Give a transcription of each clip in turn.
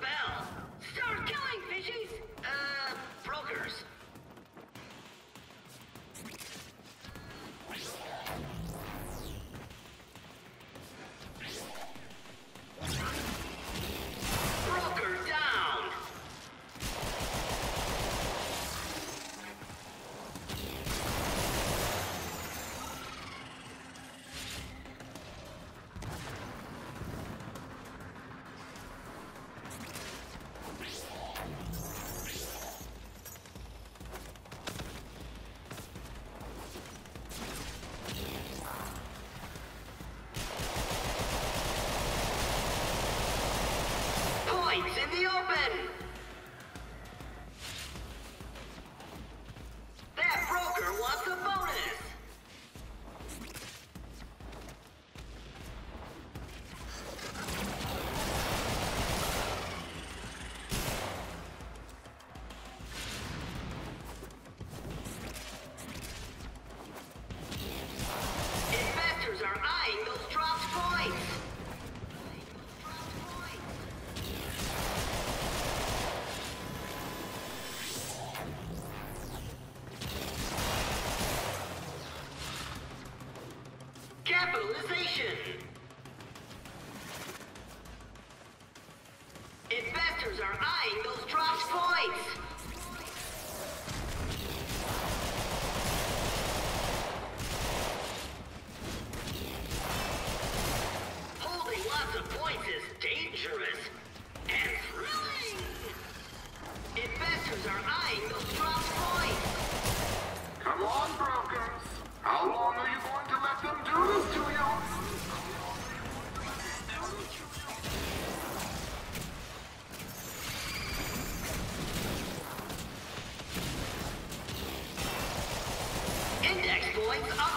bell. Good. civilization. Investors are eyeing those dropped points. Holding lots of points is dangerous and thrilling. Investors are eyeing those dropped points. Come on, brokers. How long lights up.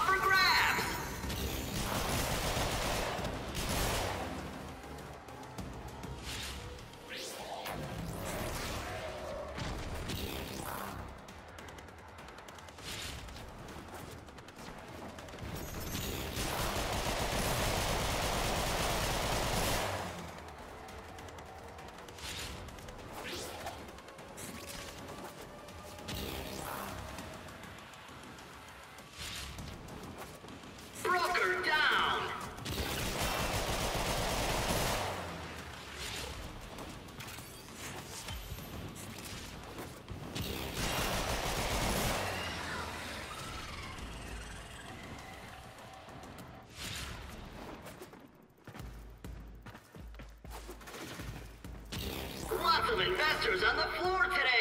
building investors on the floor today.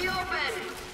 the open!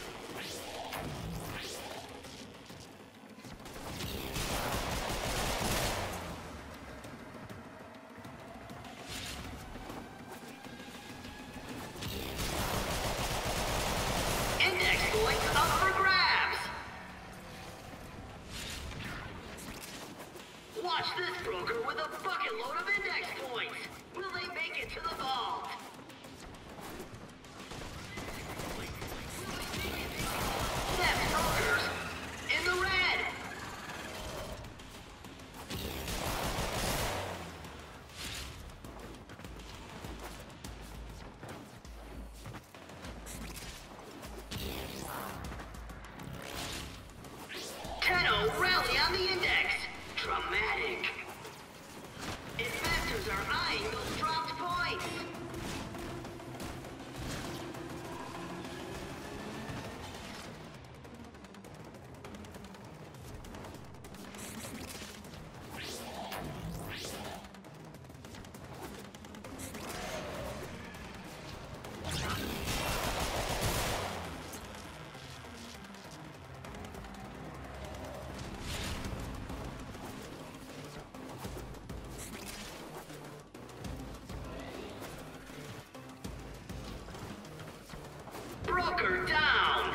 Walker down!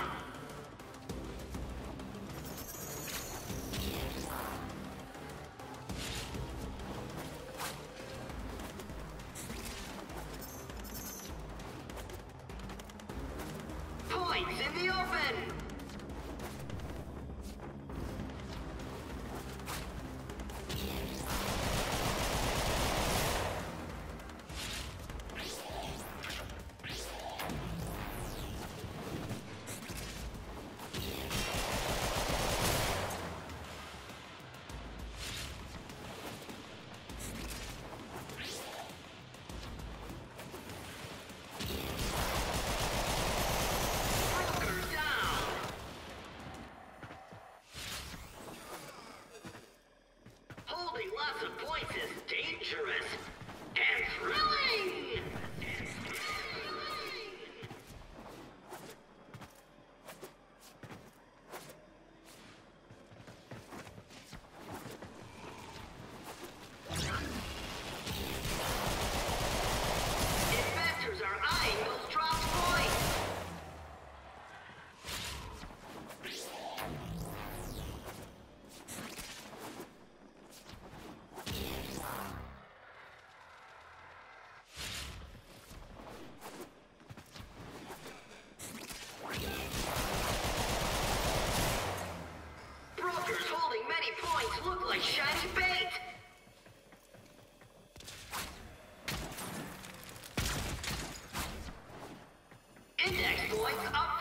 Points in the open! Index points up.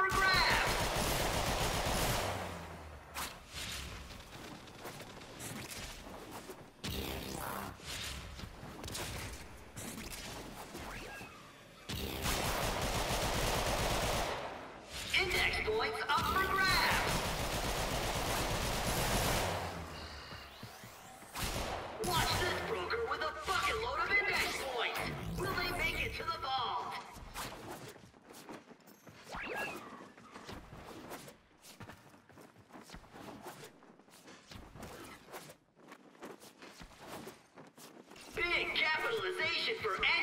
for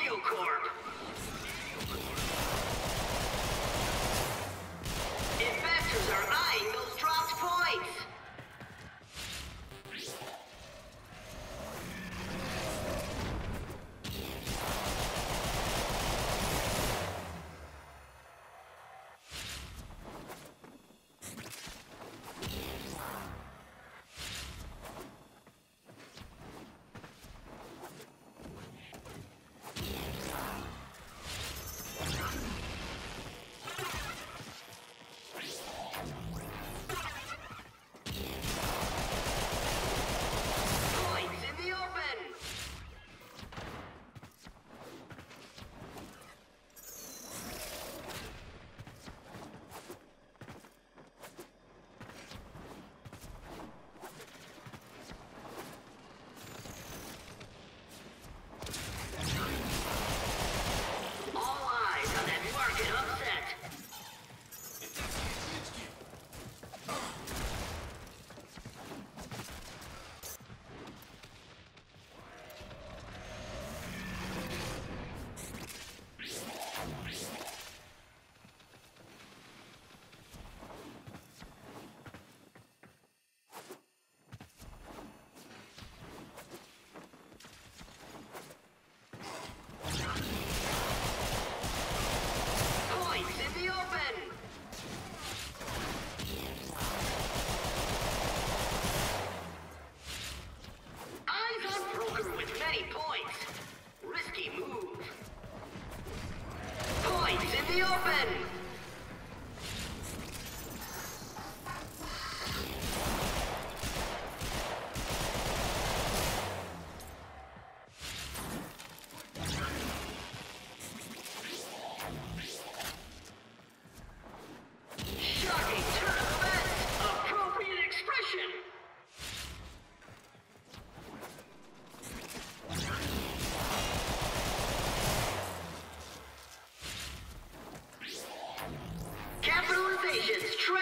Three.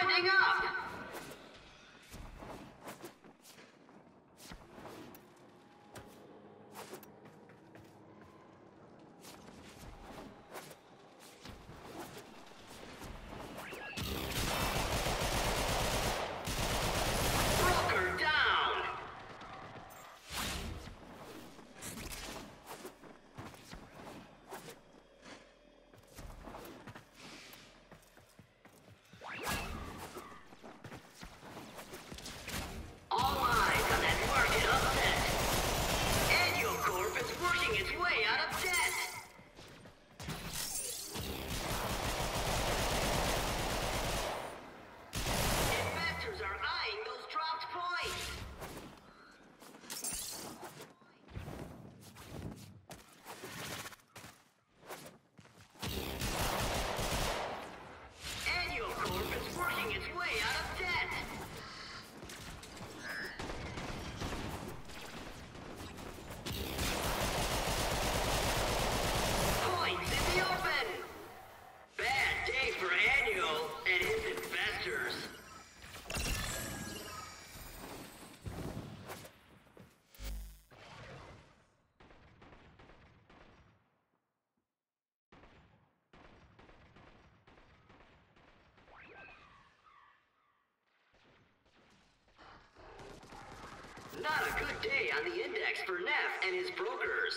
standing up. Not a good day on the index for Nef and his brokers.